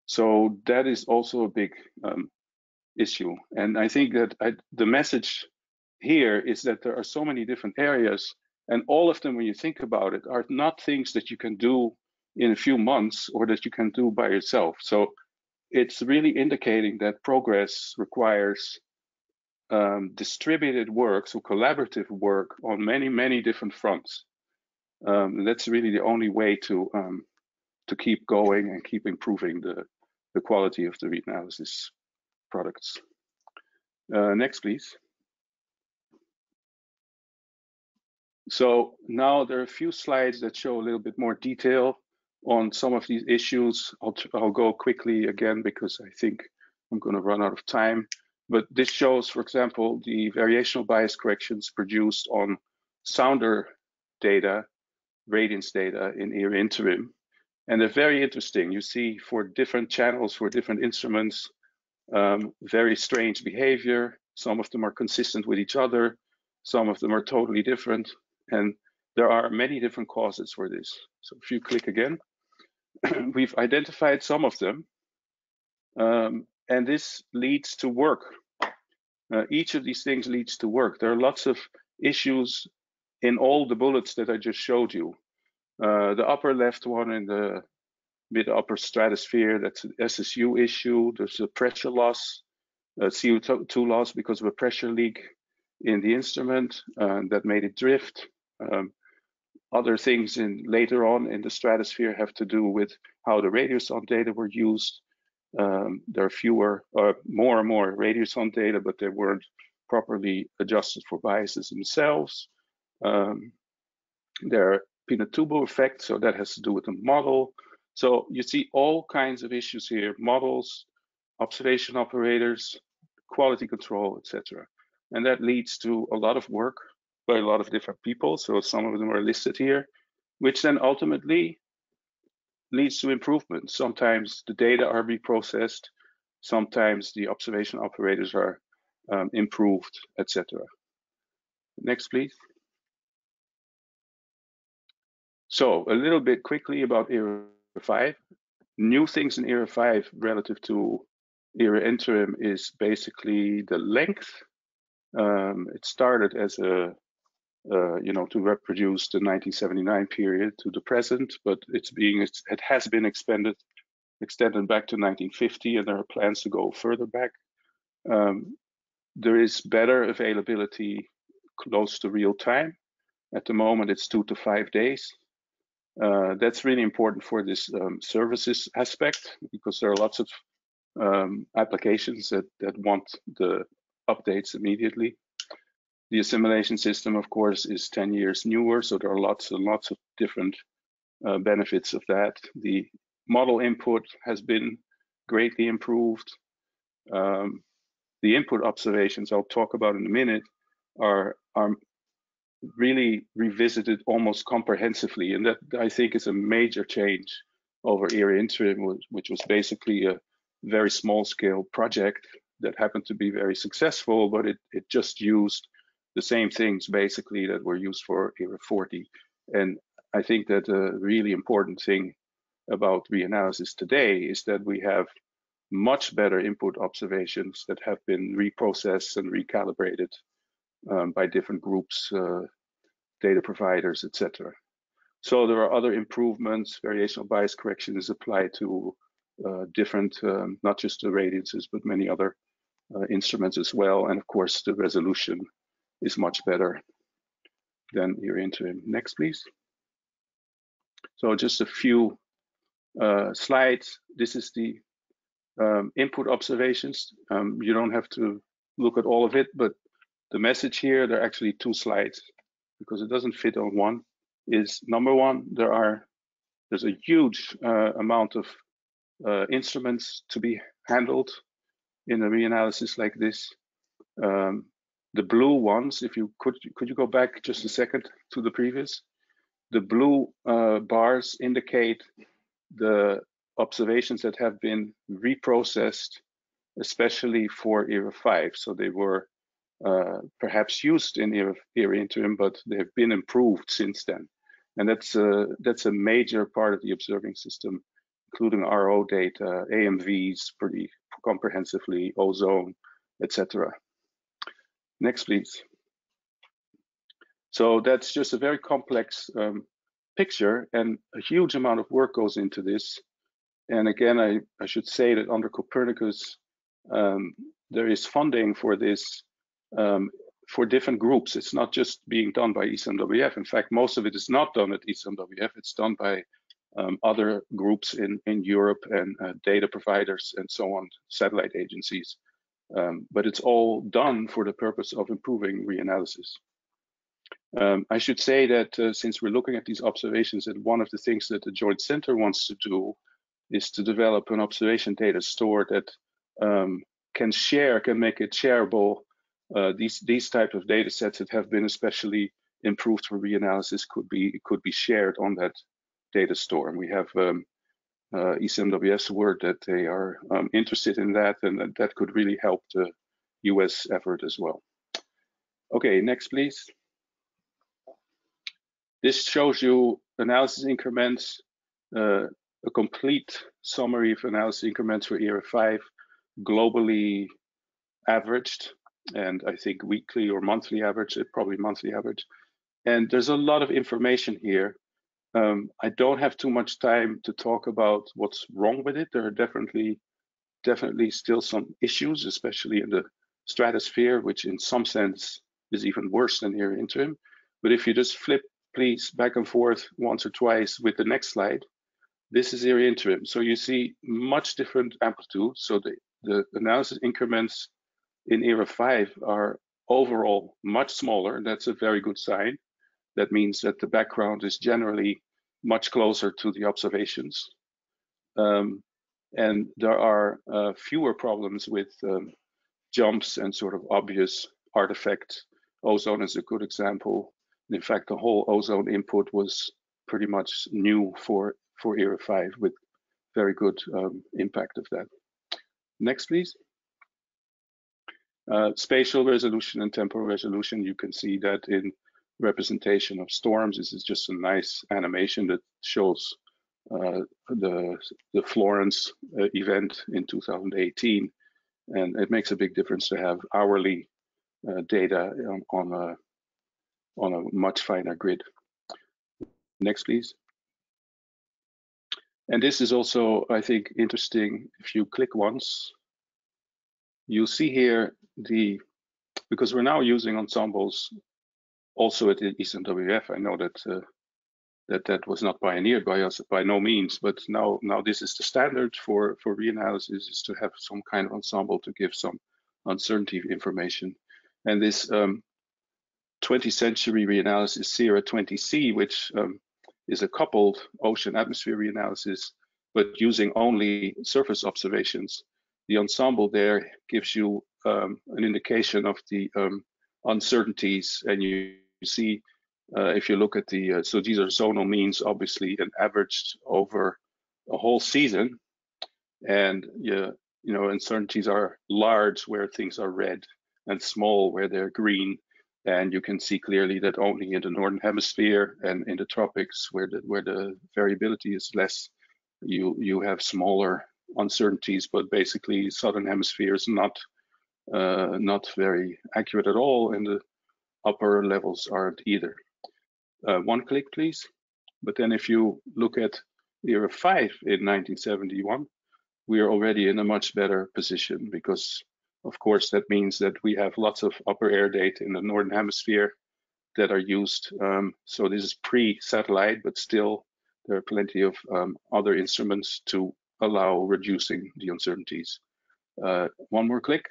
So that is also a big um, issue. And I think that I, the message here is that there are so many different areas and all of them, when you think about it, are not things that you can do in a few months or that you can do by yourself. So it's really indicating that progress requires um, distributed work, so collaborative work on many, many different fronts. Um, that's really the only way to um, to keep going and keep improving the, the quality of the reanalysis products. Uh, next, please. So now there are a few slides that show a little bit more detail on some of these issues. I'll, I'll go quickly again because I think I'm going to run out of time. But this shows, for example, the variational bias corrections produced on sounder data, radiance data in ERA interim. And they're very interesting. You see for different channels, for different instruments, um, very strange behavior. Some of them are consistent with each other. Some of them are totally different. And there are many different causes for this. So if you click again, we've identified some of them. Um, and this leads to work. Uh, each of these things leads to work. There are lots of issues in all the bullets that I just showed you. Uh, the upper left one in the mid upper stratosphere, that's an SSU issue. There's a pressure loss, a CO2 loss because of a pressure leak in the instrument uh, that made it drift. Um, other things in later on in the stratosphere have to do with how the radiosonde data were used. Um, there are fewer, or uh, more and more radiosonde data, but they weren't properly adjusted for biases themselves. Um, there are Pinatubo effects, so that has to do with the model. So you see all kinds of issues here, models, observation operators, quality control, etc. And that leads to a lot of work by a lot of different people. So some of them are listed here, which then ultimately leads to improvement. Sometimes the data are reprocessed, sometimes the observation operators are um, improved, etc. Next, please. So a little bit quickly about ERA 5. New things in ERA 5 relative to ERA interim is basically the length. Um, it started as a uh, you know, to reproduce the 1979 period to the present, but it's being it has been expanded extended back to 1950, and there are plans to go further back. Um, there is better availability close to real time. At the moment, it's two to five days. Uh, that's really important for this um, services aspect because there are lots of um, applications that, that want the updates immediately. The assimilation system, of course, is 10 years newer, so there are lots and lots of different uh, benefits of that. The model input has been greatly improved. Um, the input observations I'll talk about in a minute are, are really revisited almost comprehensively, and that I think is a major change over ERA Interim, which was basically a very small scale project that happened to be very successful, but it, it just used the same things basically that were used for ERA 40. And I think that a really important thing about reanalysis today is that we have much better input observations that have been reprocessed and recalibrated um, by different groups, uh, data providers, etc. So there are other improvements. Variational bias correction is applied to uh, different, um, not just the radiances, but many other uh, instruments as well. And of course, the resolution is much better than ERA interim. Next, please. So just a few uh, slides. This is the um, input observations. Um, you don't have to look at all of it, but the message here, there are actually two slides because it doesn't fit on one, is number one, there are there's a huge uh, amount of uh, instruments to be handled in a reanalysis like this. Um, the blue ones, if you could, could you go back just a second to the previous? The blue uh, bars indicate the observations that have been reprocessed, especially for ERA 5. So they were uh, perhaps used in ERA, ERA interim, but they have been improved since then. And that's a, that's a major part of the observing system, including RO data, AMVs pretty comprehensively, ozone, etc. Next, please. So that's just a very complex um, picture and a huge amount of work goes into this. And again, I, I should say that under Copernicus, um, there is funding for this um, for different groups. It's not just being done by ECMWF. In fact, most of it is not done at ECMWF. It's done by um, other groups in, in Europe and uh, data providers and so on, satellite agencies. Um, but it's all done for the purpose of improving reanalysis. Um, I should say that uh, since we're looking at these observations, that one of the things that the Joint Center wants to do is to develop an observation data store that um, can share, can make it shareable. Uh, these these type of data sets that have been especially improved for reanalysis could be could be shared on that data store. And we have um, uh, ECMWF word that they are um, interested in that, and that, that could really help the US effort as well. Okay, next please. This shows you analysis increments, uh, a complete summary of analysis increments for ERA 5, globally averaged, and I think weekly or monthly average, uh, probably monthly average. And there's a lot of information here. Um, I don't have too much time to talk about what's wrong with it. There are definitely, definitely still some issues, especially in the stratosphere, which in some sense is even worse than ERA interim. But if you just flip, please, back and forth once or twice with the next slide, this is ERA interim. So you see much different amplitude. So the, the analysis increments in ERA 5 are overall much smaller. That's a very good sign. That means that the background is generally much closer to the observations. Um, and there are uh, fewer problems with um, jumps and sort of obvious artifacts. Ozone is a good example. In fact, the whole ozone input was pretty much new for, for ERA 5 with very good um, impact of that. Next, please. Uh, spatial resolution and temporal resolution, you can see that in representation of storms. This is just a nice animation that shows uh, the, the Florence uh, event in 2018 and it makes a big difference to have hourly uh, data on, on, a on a much finer grid. Next, please. And this is also, I think, interesting. If you click once, you see here the, because we're now using ensembles also at the ECMWF. I know that uh, that that was not pioneered by us by no means, but now now this is the standard for for reanalysis is to have some kind of ensemble to give some uncertainty information, and this um, 20th century reanalysis CERA 20C, which um, is a coupled ocean atmosphere reanalysis, but using only surface observations. The ensemble there gives you um, an indication of the um, uncertainties, and you see uh, if you look at the, uh, so these are zonal means, obviously, and averaged over a whole season. And you, you know, uncertainties are large where things are red and small where they're green. And you can see clearly that only in the northern hemisphere and in the tropics, where the where the variability is less, you you have smaller uncertainties. But basically, southern hemisphere is not uh, not very accurate at all, and the upper levels aren't either uh, one click, please. But then if you look at ERA 5 in 1971, we are already in a much better position because, of course, that means that we have lots of upper air data in the Northern Hemisphere that are used. Um, so this is pre-satellite, but still there are plenty of um, other instruments to allow reducing the uncertainties. Uh, one more click.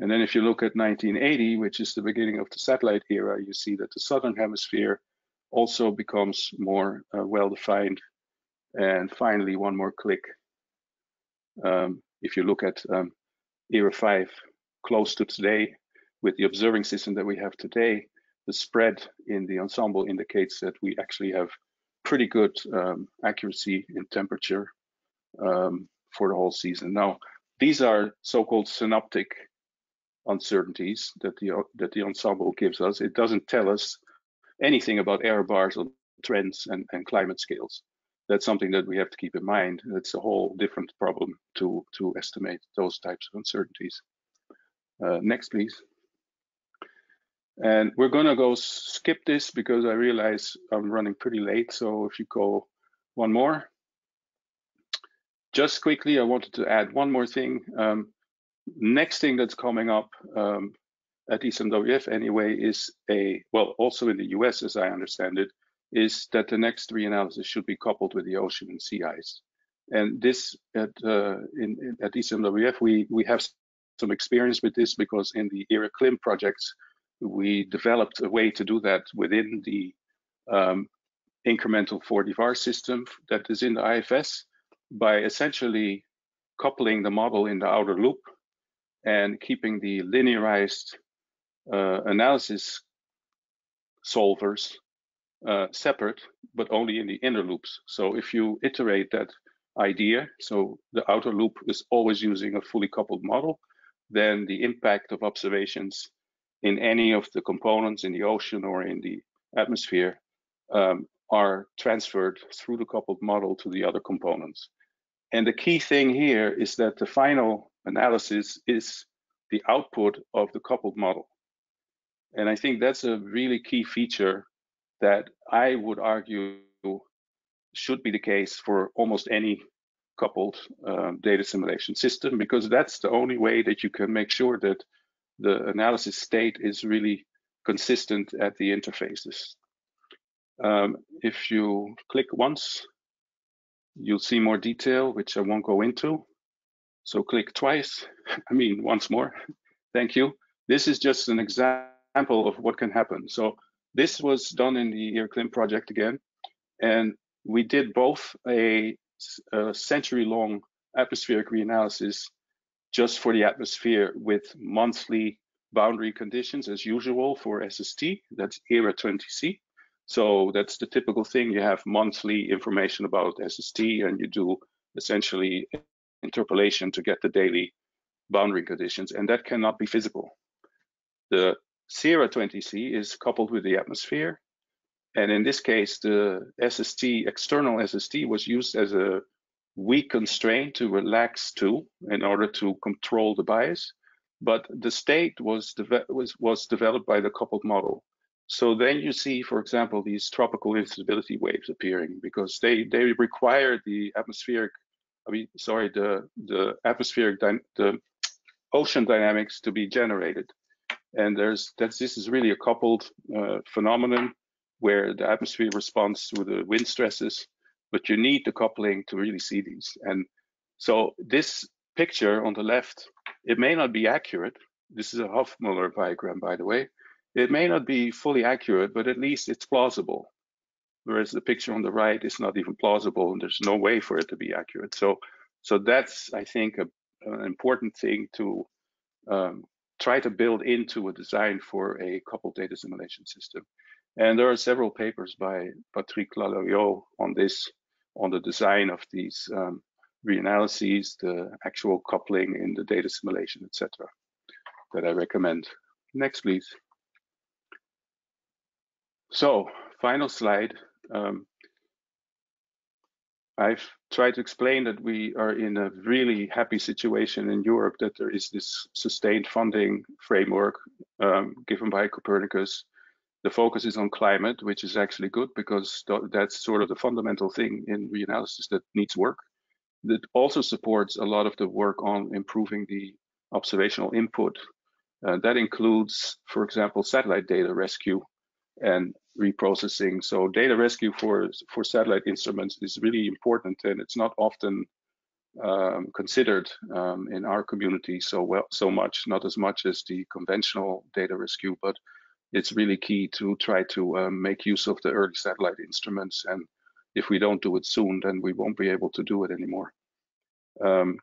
And then if you look at 1980, which is the beginning of the satellite era, you see that the southern hemisphere also becomes more uh, well-defined. And finally, one more click. Um, if you look at um, ERA 5 close to today, with the observing system that we have today, the spread in the ensemble indicates that we actually have pretty good um, accuracy in temperature um, for the whole season. Now, these are so-called synoptic uncertainties that the that the ensemble gives us. It doesn't tell us anything about error bars or trends and, and climate scales. That's something that we have to keep in mind. It's a whole different problem to to estimate those types of uncertainties. Uh, next, please. And we're gonna go skip this because I realize I'm running pretty late. So if you go one more. Just quickly, I wanted to add one more thing. Um, next thing that's coming up um, at ECMWF anyway is a, well, also in the US, as I understand it, is that the next reanalysis should be coupled with the ocean and sea ice. And this at, uh, in, in, at ECMWF, we, we have some experience with this because in the ERA CLIM projects, we developed a way to do that within the um, incremental 4D-VAR system that is in the IFS by essentially coupling the model in the outer loop and keeping the linearized uh, analysis solvers uh, separate, but only in the inner loops. So if you iterate that idea, so the outer loop is always using a fully coupled model, then the impact of observations in any of the components in the ocean or in the atmosphere um, are transferred through the coupled model to the other components. And the key thing here is that the final analysis is the output of the coupled model. And I think that's a really key feature that I would argue should be the case for almost any coupled um, data assimilation system, because that's the only way that you can make sure that the analysis state is really consistent at the interfaces. Um, if you click once, you'll see more detail, which I won't go into. So click twice, I mean, once more, thank you. This is just an example of what can happen. So this was done in the ERA CLIM project again, and we did both a, a century-long atmospheric reanalysis just for the atmosphere with monthly boundary conditions as usual for SST, that's ERA 20C. So that's the typical thing. You have monthly information about SST and you do essentially interpolation to get the daily boundary conditions, and that cannot be physical. The CERA 20C is coupled with the atmosphere, and in this case, the SST, external SST, was used as a weak constraint to relax to in order to control the bias. But the state was, was, was developed by the coupled model. So then you see, for example, these tropical instability waves appearing because they, they require the atmospheric, I mean, sorry, the, the atmospheric, the ocean dynamics to be generated. And there's that's this is really a coupled uh, phenomenon where the atmosphere responds to the wind stresses, but you need the coupling to really see these. And so this picture on the left, it may not be accurate. This is a Hovmöller diagram, by the way. It may not be fully accurate, but at least it's plausible. Whereas the picture on the right is not even plausible, and there's no way for it to be accurate. So, so that's I think a, an important thing to um, try to build into a design for a coupled data assimilation system. And there are several papers by Patrick Laloyaux on this, on the design of these um, reanalyses, the actual coupling in the data assimilation, etc., that I recommend. Next, please. So, final slide. Um, I've tried to explain that we are in a really happy situation in Europe that there is this sustained funding framework um, given by Copernicus. The focus is on climate, which is actually good because that's sort of the fundamental thing in reanalysis that needs work. That also supports a lot of the work on improving the observational input. Uh, that includes, for example, satellite data rescue and reprocessing. So data rescue for for satellite instruments is really important, and it's not often um, considered um, in our community so well so much, not as much as the conventional data rescue, but it's really key to try to um, make use of the early satellite instruments. And if we don't do it soon, then we won't be able to do it anymore. Um,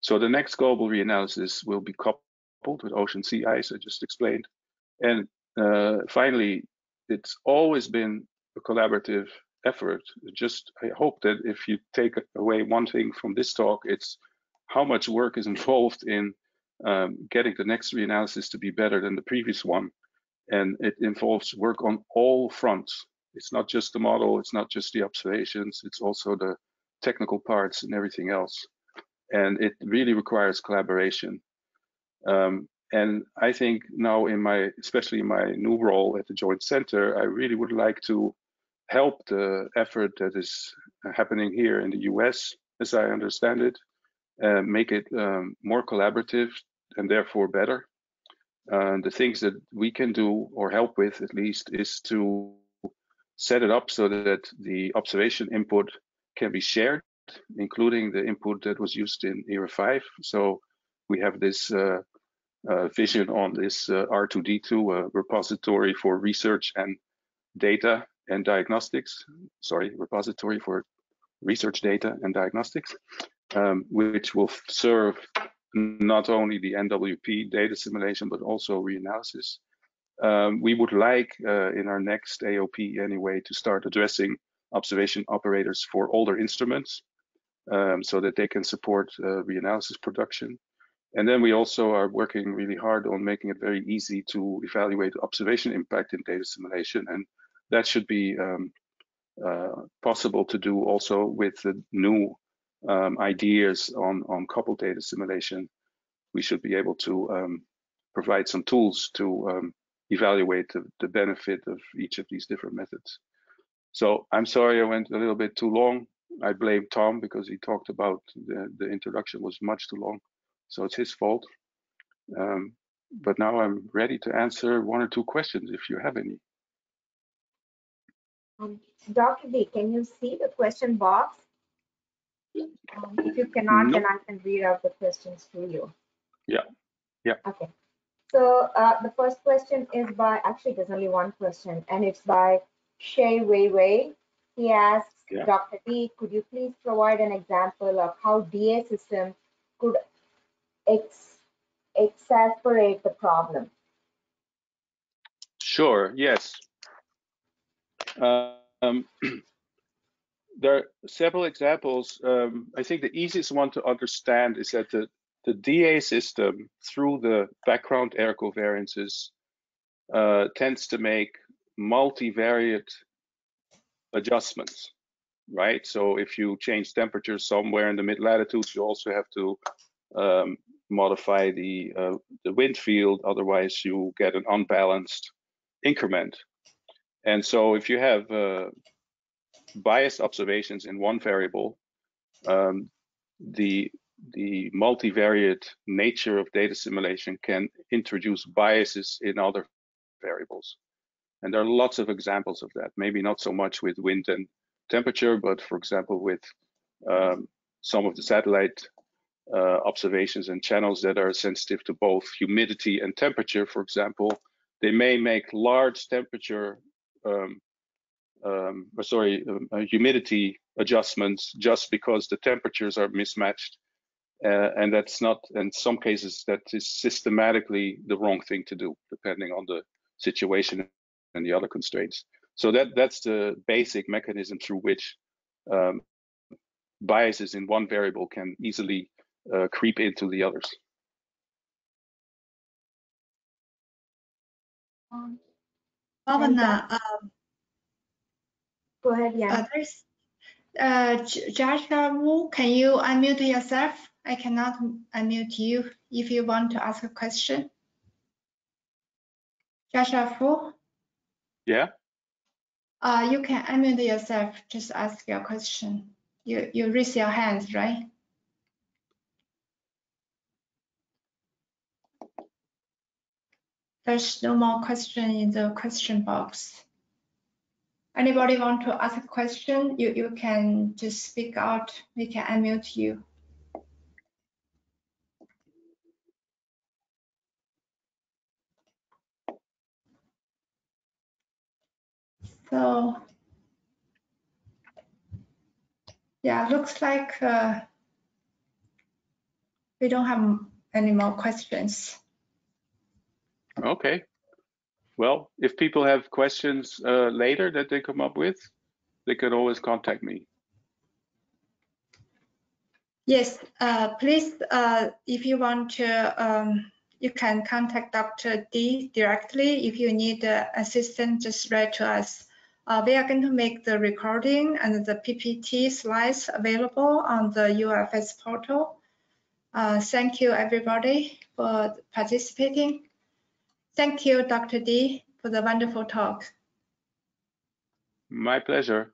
so the next global reanalysis will be coupled with ocean sea ice, I just explained. And uh, finally, it's always been a collaborative effort. Just I hope that if you take away one thing from this talk, it's how much work is involved in um, getting the next reanalysis to be better than the previous one. And it involves work on all fronts. It's not just the model, it's not just the observations, it's also the technical parts and everything else. And it really requires collaboration. Um, and I think now in my, especially in my new role at the Joint Center, I really would like to help the effort that is happening here in the US, as I understand it, uh, make it um, more collaborative and therefore better. Uh, the things that we can do or help with at least is to set it up so that the observation input can be shared, including the input that was used in ERA 5. So we have this uh, vision on this uh, R2D2 uh, repository for research and data and diagnostics. Sorry, repository for research data and diagnostics, um, which will serve not only the NWP data assimilation, but also reanalysis. Um, we would like uh, in our next AOP anyway to start addressing observation operators for older instruments um, so that they can support uh, reanalysis production. And then we also are working really hard on making it very easy to evaluate observation impact in data assimilation. And that should be um, uh, possible to do also with the new um, ideas on, on coupled data assimilation. We should be able to um, provide some tools to um, evaluate the, the benefit of each of these different methods. So I'm sorry I went a little bit too long. I blame Tom because he talked about the, the introduction was much too long. So it's his fault. Um, but now I'm ready to answer one or two questions if you have any. Um, Dr. Dee, can you see the question box? Um, if you cannot, then I can read out the questions to you. Yeah. Yeah. Okay. So uh, the first question is by, actually there's only one question and it's by Shay Wei Wei. He asks, Yeah. Dr. Dee, could you please provide an example of how DA system could ex exacerbate the problem? Sure, yes. Um, there are several examples. Um, I think the easiest one to understand is that the, the DA system, through the background error covariances, uh, tends to make multivariate adjustments, right? So if you change temperature somewhere in the mid latitudes, you also have to um, modify the uh, the wind field. Otherwise, you get an unbalanced increment. And so if you have uh, biased observations in one variable, um, the the multivariate nature of data assimilation can introduce biases in other variables. And there are lots of examples of that. Maybe not so much with wind and temperature, but for example, with um, some of the satellite uh, observations and channels that are sensitive to both humidity and temperature, for example, they may make large temperature, um, um, sorry, uh, humidity adjustments just because the temperatures are mismatched. Uh, and that's not, in some cases, that is systematically the wrong thing to do, depending on the situation and the other constraints. So that that's the basic mechanism through which um, biases in one variable can easily uh, creep into the others. Um, Bhavana, uh, Go ahead, uh, Yan. uh, Joshua Wu, can you unmute yourself? I cannot unmute you if you want to ask a question. Joshua Wu, Yeah. uh, you can unmute yourself, just ask your question. You, you raise your hands, right? There's no more question in the question box. Anybody want to ask a question? You, you can just speak out. We can unmute you. So, yeah, looks like uh, we don't have any more questions. Okay. Well, if people have questions uh, later that they come up with, they can always contact me. Yes, uh, please, uh, if you want to, um, you can contact Dr. Dee directly. If you need uh, assistance, just write to us. Uh, we are going to make the recording and the PPT slides available on the UFS portal. Uh, thank you, everybody, for participating. Thank you, Dr. Dee, for the wonderful talk. My pleasure.